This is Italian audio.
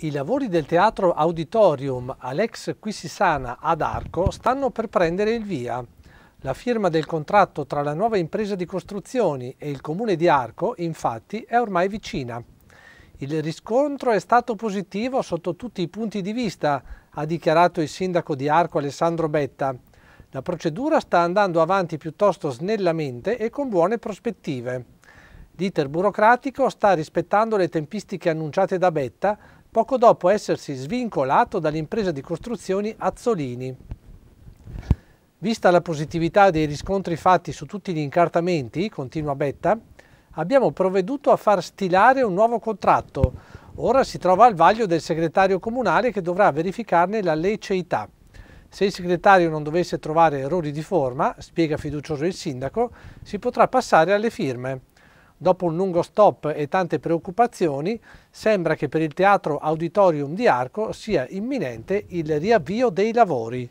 I lavori del teatro Auditorium Alex Quisisana ad Arco stanno per prendere il via. La firma del contratto tra la nuova impresa di costruzioni e il comune di Arco, infatti, è ormai vicina. Il riscontro è stato positivo sotto tutti i punti di vista, ha dichiarato il sindaco di Arco Alessandro Betta. La procedura sta andando avanti piuttosto snellamente e con buone prospettive. L'iter burocratico sta rispettando le tempistiche annunciate da Betta poco dopo essersi svincolato dall'impresa di costruzioni Azzolini. Vista la positività dei riscontri fatti su tutti gli incartamenti, continua Betta, abbiamo provveduto a far stilare un nuovo contratto. Ora si trova al vaglio del segretario comunale che dovrà verificarne la leceità. Se il segretario non dovesse trovare errori di forma, spiega fiducioso il sindaco, si potrà passare alle firme. Dopo un lungo stop e tante preoccupazioni, sembra che per il Teatro Auditorium di Arco sia imminente il riavvio dei lavori.